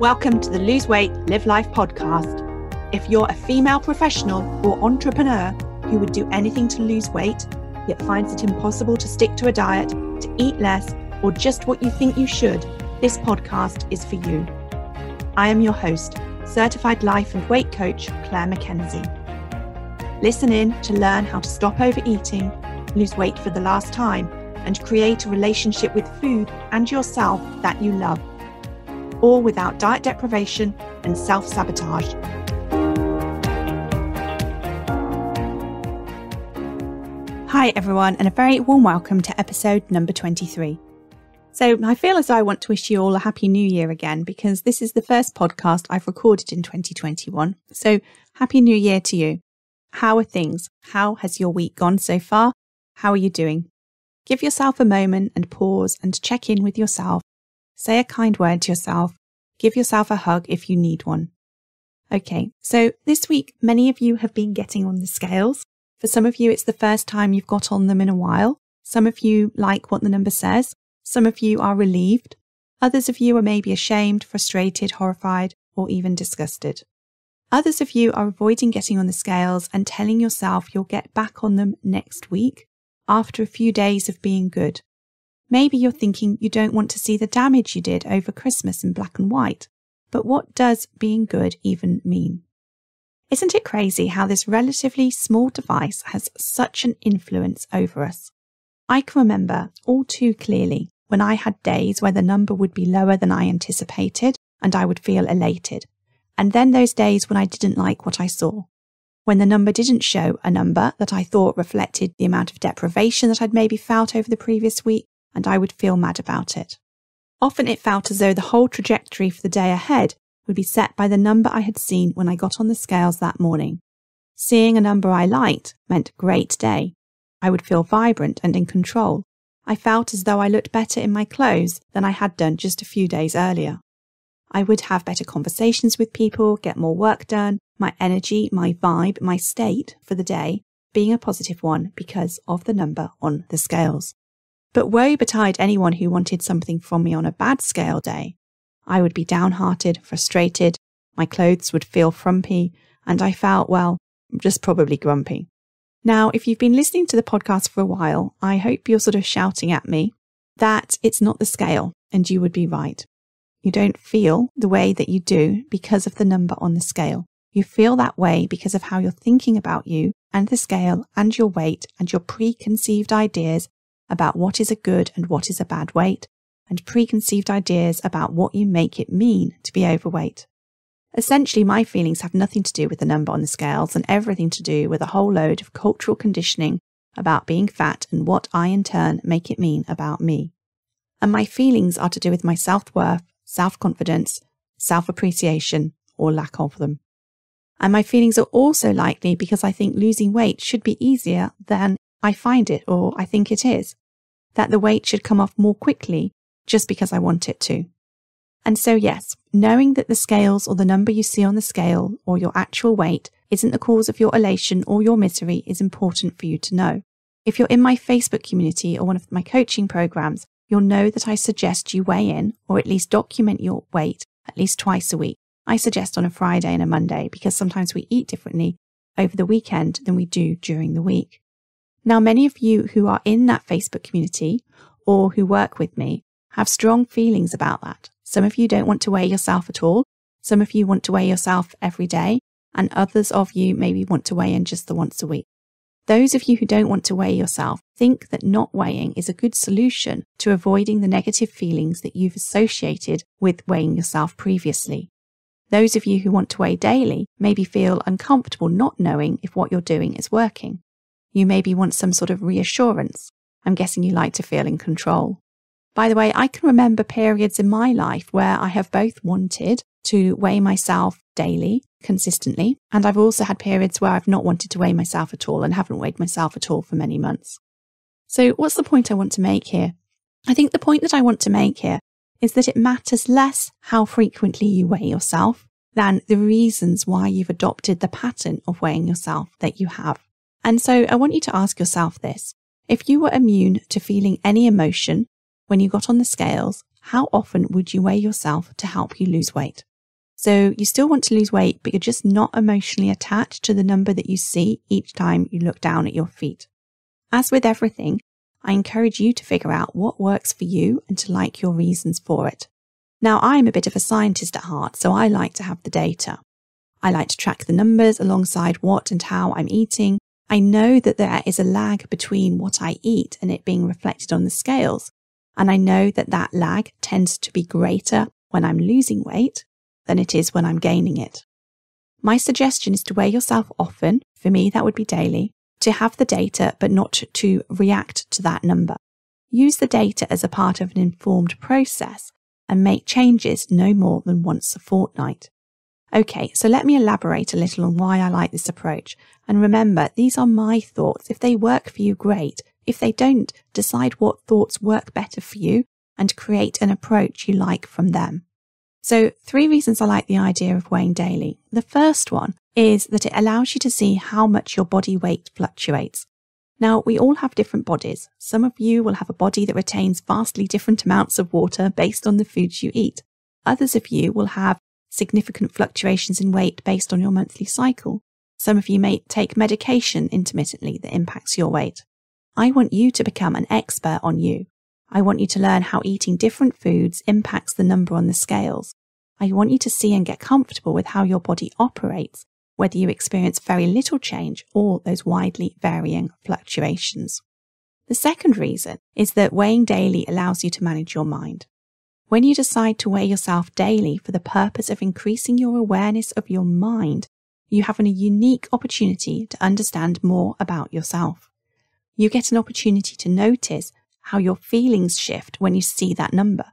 Welcome to the Lose Weight, Live Life podcast. If you're a female professional or entrepreneur who would do anything to lose weight, yet finds it impossible to stick to a diet, to eat less, or just what you think you should, this podcast is for you. I am your host, certified life and weight coach Clair Mackenzie. Listen in to learn how to stop overeating, lose weight for the last time, and create a relationship with food and yourself that you love all without diet deprivation and self sabotage. Hi, everyone, and a very warm welcome to episode number 23. So, I feel as I want to wish you all a happy new year again because this is the first podcast I've recorded in 2021. So, happy new year to you. How are things? How has your week gone so far? How are you doing? Give yourself a moment and pause and check in with yourself Say a kind word to yourself. Give yourself a hug if you need one. Okay, so this week, many of you have been getting on the scales. For some of you, it's the first time you've got on them in a while. Some of you like what the number says. Some of you are relieved. Others of you are maybe ashamed, frustrated, horrified, or even disgusted. Others of you are avoiding getting on the scales and telling yourself you'll get back on them next week after a few days of being good. Maybe you're thinking you don't want to see the damage you did over Christmas in black and white. But what does being good even mean? Isn't it crazy how this relatively small device has such an influence over us? I can remember all too clearly when I had days where the number would be lower than I anticipated and I would feel elated. And then those days when I didn't like what I saw. When the number didn't show a number that I thought reflected the amount of deprivation that I'd maybe felt over the previous week, and I would feel mad about it. Often it felt as though the whole trajectory for the day ahead would be set by the number I had seen when I got on the scales that morning. Seeing a number I liked meant great day. I would feel vibrant and in control. I felt as though I looked better in my clothes than I had done just a few days earlier. I would have better conversations with people, get more work done, my energy, my vibe, my state for the day being a positive one because of the number on the scales. But woe betide anyone who wanted something from me on a bad scale day. I would be downhearted, frustrated, my clothes would feel frumpy, and I felt, well, just probably grumpy. Now, if you've been listening to the podcast for a while, I hope you're sort of shouting at me that it's not the scale, and you would be right. You don't feel the way that you do because of the number on the scale. You feel that way because of how you're thinking about you and the scale and your weight and your preconceived ideas about what is a good and what is a bad weight, and preconceived ideas about what you make it mean to be overweight. Essentially, my feelings have nothing to do with the number on the scales and everything to do with a whole load of cultural conditioning about being fat and what I in turn make it mean about me. And my feelings are to do with my self worth, self confidence, self appreciation, or lack of them. And my feelings are also likely because I think losing weight should be easier than I find it or I think it is, that the weight should come off more quickly just because I want it to. And so, yes, knowing that the scales or the number you see on the scale or your actual weight isn't the cause of your elation or your misery is important for you to know. If you're in my Facebook community or one of my coaching programs, you'll know that I suggest you weigh in or at least document your weight at least twice a week. I suggest on a Friday and a Monday because sometimes we eat differently over the weekend than we do during the week. Now, many of you who are in that Facebook community or who work with me have strong feelings about that. Some of you don't want to weigh yourself at all. Some of you want to weigh yourself every day, and others of you maybe want to weigh in just the once a week. Those of you who don't want to weigh yourself think that not weighing is a good solution to avoiding the negative feelings that you've associated with weighing yourself previously. Those of you who want to weigh daily maybe feel uncomfortable not knowing if what you're doing is working. You maybe want some sort of reassurance. I'm guessing you like to feel in control. By the way, I can remember periods in my life where I have both wanted to weigh myself daily, consistently, and I've also had periods where I've not wanted to weigh myself at all and haven't weighed myself at all for many months. So, what's the point I want to make here? I think the point that I want to make here is that it matters less how frequently you weigh yourself than the reasons why you've adopted the pattern of weighing yourself that you have. And so I want you to ask yourself this. If you were immune to feeling any emotion when you got on the scales, how often would you weigh yourself to help you lose weight? So you still want to lose weight, but you're just not emotionally attached to the number that you see each time you look down at your feet. As with everything, I encourage you to figure out what works for you and to like your reasons for it. Now, I'm a bit of a scientist at heart, so I like to have the data. I like to track the numbers alongside what and how I'm eating. I know that there is a lag between what I eat and it being reflected on the scales. And I know that that lag tends to be greater when I'm losing weight than it is when I'm gaining it. My suggestion is to weigh yourself often. For me, that would be daily to have the data, but not to react to that number. Use the data as a part of an informed process and make changes no more than once a fortnight. Okay, so let me elaborate a little on why I like this approach. And remember, these are my thoughts. If they work for you, great. If they don't, decide what thoughts work better for you and create an approach you like from them. So, three reasons I like the idea of weighing daily. The first one is that it allows you to see how much your body weight fluctuates. Now, we all have different bodies. Some of you will have a body that retains vastly different amounts of water based on the foods you eat. Others of you will have significant fluctuations in weight based on your monthly cycle. Some of you may take medication intermittently that impacts your weight. I want you to become an expert on you. I want you to learn how eating different foods impacts the number on the scales. I want you to see and get comfortable with how your body operates whether you experience very little change or those widely varying fluctuations. The second reason is that weighing daily allows you to manage your mind. When you decide to weigh yourself daily for the purpose of increasing your awareness of your mind, you have a unique opportunity to understand more about yourself. You get an opportunity to notice how your feelings shift when you see that number.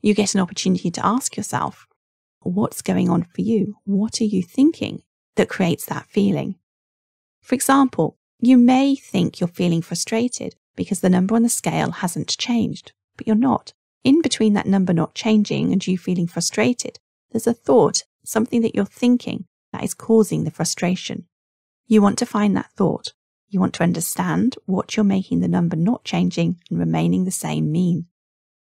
You get an opportunity to ask yourself, what's going on for you? What are you thinking? that creates that feeling. For example, you may think you're feeling frustrated because the number on the scale hasn't changed, but you're not. In between that number not changing and you feeling frustrated, there's a thought, something that you're thinking that is causing the frustration. You want to find that thought. You want to understand what you're making the number not changing and remaining the same mean.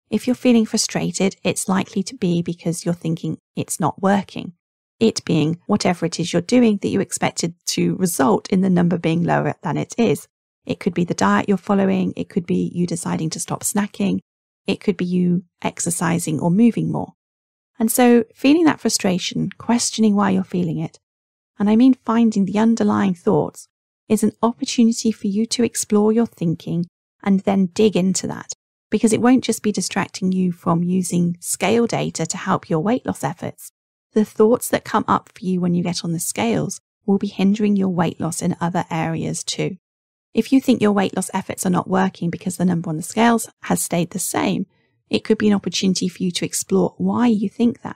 If you're feeling frustrated, it's likely to be because you're thinking it's not working it being whatever it is you're doing that you expected to result in the number being lower than it is. It could be the diet you're following. It could be you deciding to stop snacking. It could be you exercising or moving more. And so feeling that frustration, questioning why you're feeling it, and I mean finding the underlying thoughts, is an opportunity for you to explore your thinking and then dig into that because it won't just be distracting you from using scale data to help your weight loss efforts the thoughts that come up for you when you get on the scales will be hindering your weight loss in other areas too. If you think your weight loss efforts are not working because the number on the scales has stayed the same, it could be an opportunity for you to explore why you think that.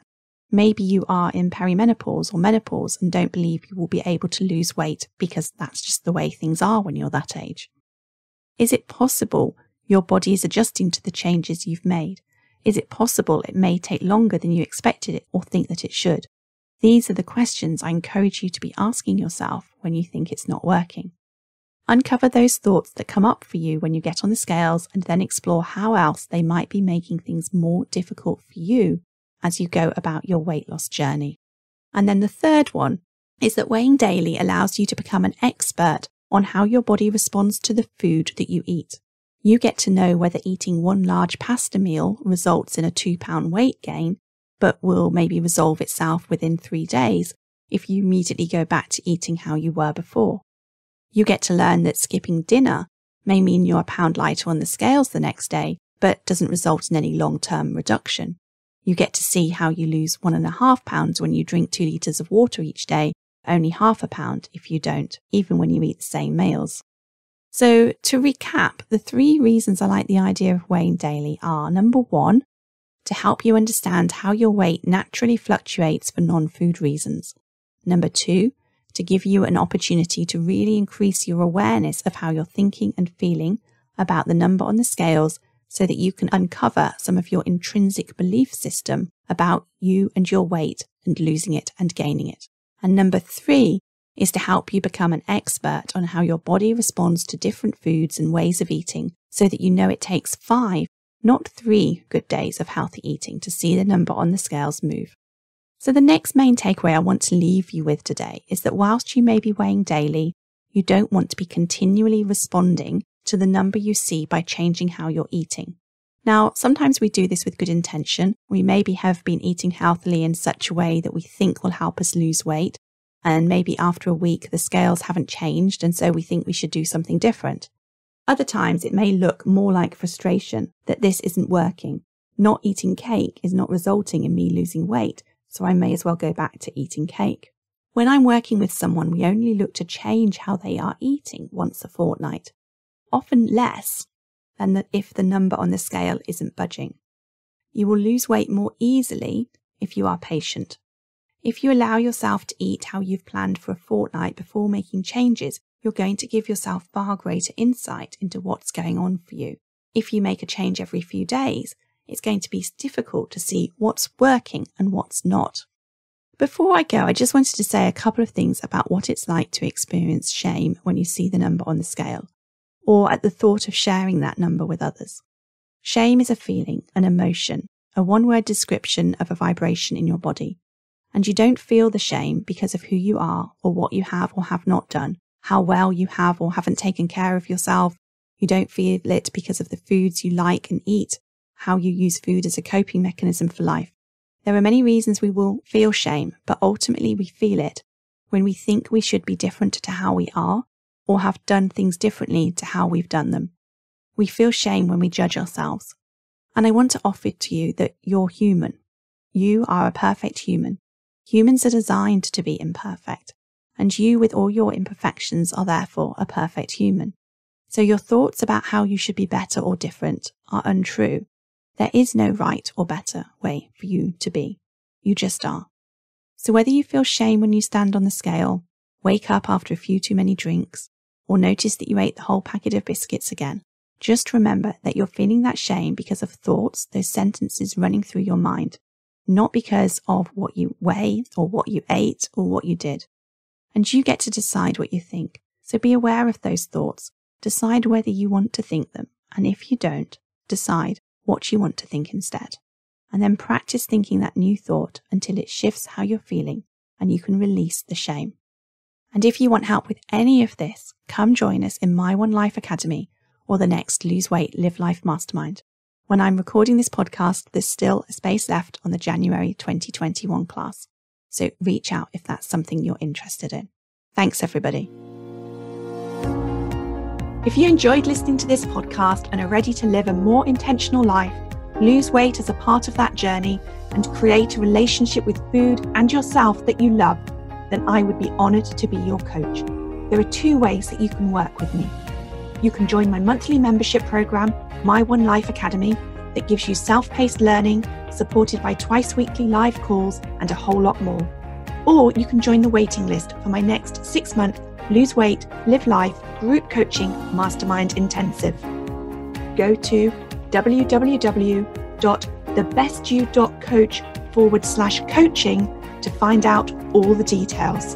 Maybe you are in perimenopause or menopause and don't believe you will be able to lose weight because that's just the way things are when you're that age. Is it possible your body is adjusting to the changes you've made? Is it possible it may take longer than you expected it or think that it should? These are the questions I encourage you to be asking yourself when you think it's not working. Uncover those thoughts that come up for you when you get on the scales and then explore how else they might be making things more difficult for you as you go about your weight loss journey. And then the third one is that weighing daily allows you to become an expert on how your body responds to the food that you eat. You get to know whether eating one large pasta meal results in a two pound weight gain, but will maybe resolve itself within three days if you immediately go back to eating how you were before. You get to learn that skipping dinner may mean you're a pound lighter on the scales the next day, but doesn't result in any long term reduction. You get to see how you lose one and a half pounds when you drink two litres of water each day, only half a pound if you don't, even when you eat the same meals. So, to recap, the three reasons I like the idea of weighing daily are number one, to help you understand how your weight naturally fluctuates for non food reasons. Number two, to give you an opportunity to really increase your awareness of how you're thinking and feeling about the number on the scales so that you can uncover some of your intrinsic belief system about you and your weight and losing it and gaining it. And number three, is to help you become an expert on how your body responds to different foods and ways of eating so that you know it takes five, not three good days of healthy eating to see the number on the scales move. So, the next main takeaway I want to leave you with today is that whilst you may be weighing daily, you don't want to be continually responding to the number you see by changing how you're eating. Now, sometimes we do this with good intention. We maybe have been eating healthily in such a way that we think will help us lose weight. And maybe after a week, the scales haven't changed. And so we think we should do something different. Other times it may look more like frustration that this isn't working. Not eating cake is not resulting in me losing weight. So I may as well go back to eating cake. When I'm working with someone, we only look to change how they are eating once a fortnight, often less than that if the number on the scale isn't budging. You will lose weight more easily if you are patient. If you allow yourself to eat how you've planned for a fortnight before making changes, you're going to give yourself far greater insight into what's going on for you. If you make a change every few days, it's going to be difficult to see what's working and what's not. Before I go, I just wanted to say a couple of things about what it's like to experience shame when you see the number on the scale or at the thought of sharing that number with others. Shame is a feeling, an emotion, a one word description of a vibration in your body. And you don't feel the shame because of who you are or what you have or have not done, how well you have or haven't taken care of yourself. You don't feel it because of the foods you like and eat, how you use food as a coping mechanism for life. There are many reasons we will feel shame, but ultimately we feel it when we think we should be different to how we are or have done things differently to how we've done them. We feel shame when we judge ourselves. And I want to offer to you that you're human. You are a perfect human. Humans are designed to be imperfect. And you, with all your imperfections, are therefore a perfect human. So your thoughts about how you should be better or different are untrue. There is no right or better way for you to be. You just are. So whether you feel shame when you stand on the scale, wake up after a few too many drinks, or notice that you ate the whole packet of biscuits again, just remember that you're feeling that shame because of thoughts, those sentences running through your mind, not because of what you weigh or what you ate or what you did. And you get to decide what you think. So be aware of those thoughts. Decide whether you want to think them. And if you don't, decide what you want to think instead. And then practice thinking that new thought until it shifts how you're feeling and you can release the shame. And if you want help with any of this, come join us in My One Life Academy or the next Lose Weight, Live Life Mastermind. When I'm recording this podcast, there's still a space left on the January 2021 class. So reach out if that's something you're interested in. Thanks, everybody. If you enjoyed listening to this podcast and are ready to live a more intentional life, lose weight as a part of that journey, and create a relationship with food and yourself that you love, then I would be honoured to be your coach. There are two ways that you can work with me. You can join my monthly membership program, My One Life Academy, that gives you self paced learning, supported by twice weekly live calls, and a whole lot more. Or you can join the waiting list for my next six month Lose Weight, Live Life Group Coaching Mastermind Intensive. Go to www.thebestyou.coach forward slash coaching to find out all the details.